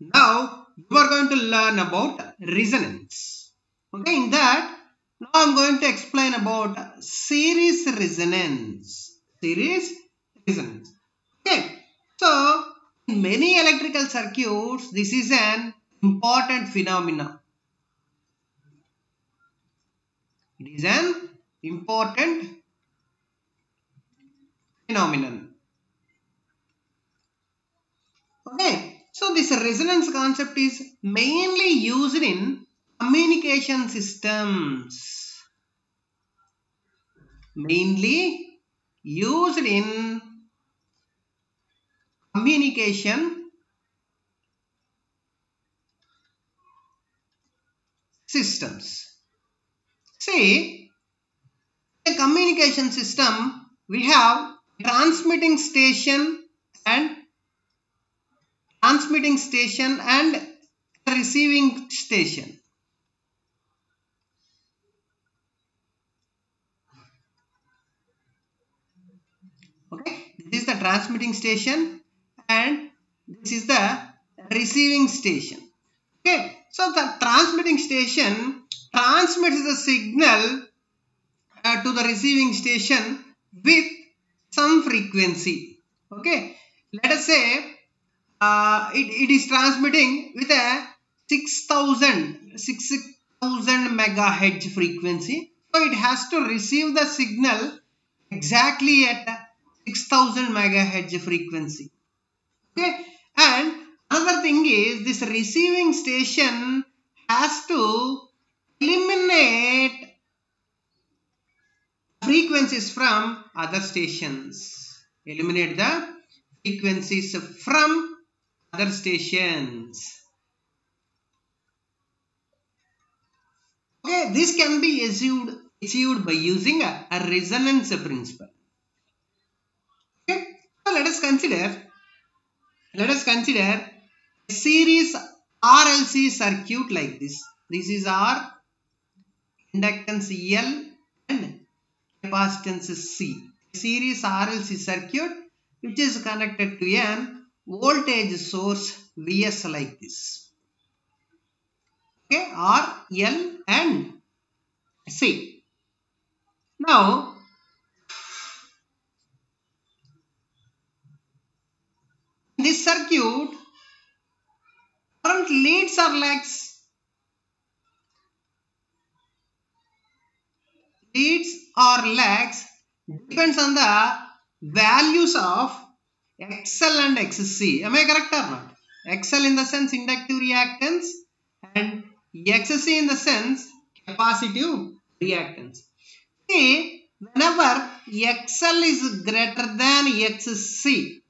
Now you are going to learn about resonance. Okay, in that now I am going to explain about series resonance. Series resonance. Okay, so in many electrical circuits, this is an important phenomenon. It is an important phenomenon. Okay, so this resonance concept is mainly used in communication systems. Mainly used in communication systems. See, a communication system, we have transmitting station and transmitting station and receiving station. Okay, this is the transmitting station and this is the receiving station. Okay, so the transmitting station transmits the signal uh, to the receiving station with some frequency. Okay, let us say uh, it, it is transmitting with a 6000 6000 megahertz frequency. So it has to receive the signal exactly at 6000 megahertz frequency. Okay, and another thing is this receiving station has to eliminate frequencies from other stations. Eliminate the frequencies from other stations. Okay, this can be achieved, achieved by using a, a resonance principle. Okay, so let us consider let us consider a series RLC circuit like this. This is R, inductance L and capacitance C. Series RLC circuit which is connected to an voltage source Vs like this. Okay, R, L and C. Now, this circuit, current leads or lags leads or lags depends on the values of XL and XC. Am I correct or not? XL in the sense inductive reactance and XC in the sense capacitive reactance. See, whenever XL is greater than XC,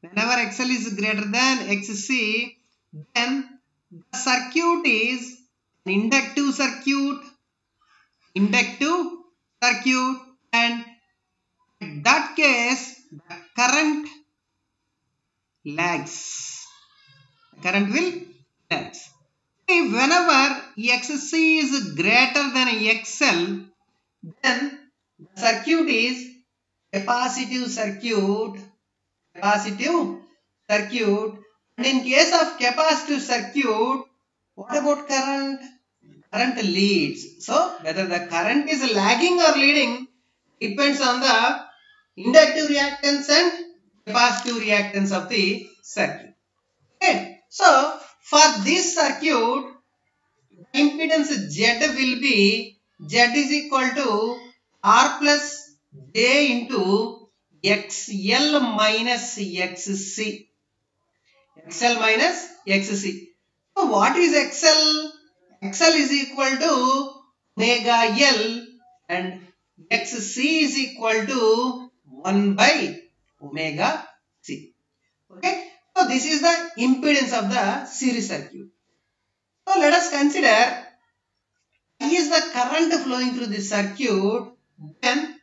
whenever XL is greater than XC, then the circuit is an inductive circuit, inductive circuit and in that case the current lags. Current will lags. Whenever XC is greater than XL, then the circuit is capacitive circuit, capacitive circuit. And in case of capacitive circuit, what about current? Current leads. So whether the current is lagging or leading depends on the inductive reactance and capacitive reactance of the circuit. Okay. So for this circuit, impedance Z will be Z is equal to R plus J into XL minus XC. XL minus XC. So what is XL? XL is equal to omega L and XC is equal to 1 by omega C. Okay. So this is the impedance of the series circuit. So let us consider I is the current flowing through this circuit. Then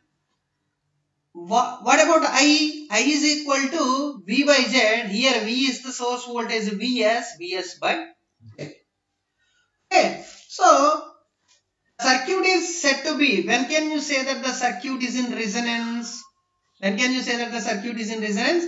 what, about I? I is equal to V by Z. Here V is the source voltage Vs, Vs by Z. Okay. So circuit is said to be. When can you say that the circuit is in resonance? When can you say that the circuit is in resonance?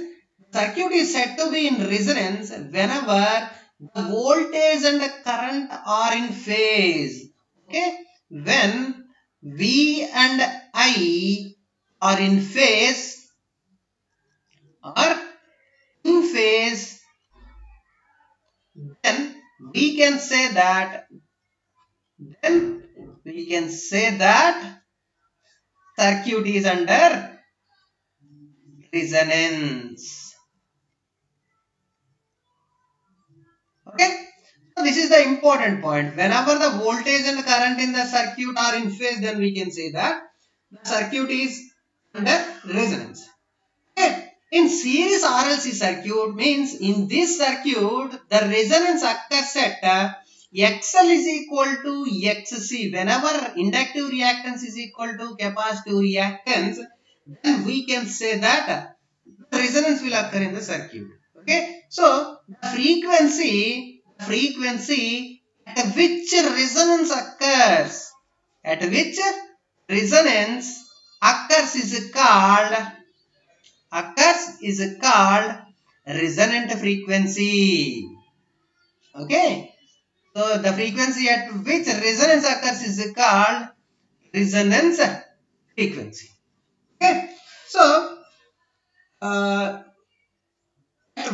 Circuit is said to be in resonance whenever the voltage and the current are in phase. Okay, when V and I are in phase, are in phase, then we can say that, then we can say that circuit is under resonance. Okay. So this is the important point. Whenever the voltage and current in the circuit are in phase, then we can say that the circuit is under resonance. Okay. In series RLC circuit means in this circuit, the resonance occurs at uh, XL is equal to XC. Whenever inductive reactance is equal to capacitive reactance, then we can say that the resonance will occur in the circuit. Okay. So, the frequency, the frequency at which resonance occurs, at which resonance occurs is called, occurs is called resonant frequency. Okay. So, the frequency at which resonance occurs is called resonance frequency. Okay. So, uh, at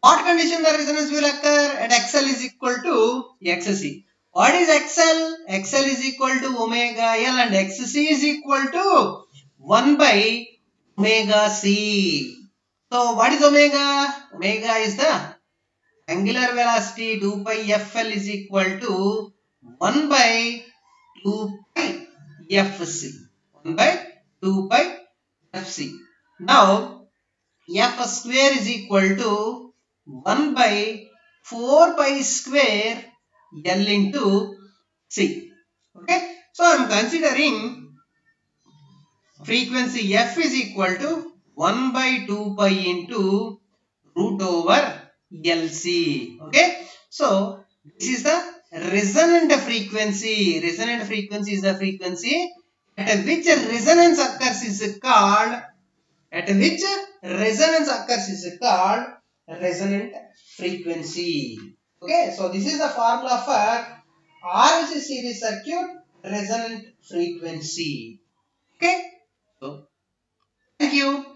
what condition the resonance will occur? At XL is equal to XC. What is XL? XL is equal to omega L and XC is equal to 1 by omega C. So, what is omega? Omega is the angular velocity 2 pi FL is equal to 1 by 2 pi FC. 1 by 2 pi FC. Now, F square is equal to 1 by 4 pi square L into C. Okay. So, I am considering frequency F is equal to 1 by 2 pi into root over LC. Okay. So, this is the resonant frequency. Resonant frequency is the frequency at which resonance occurs is called at which resonance occurs is called resonant frequency. Okay, so this is the formula for RLC series circuit resonant frequency. Okay, so thank you.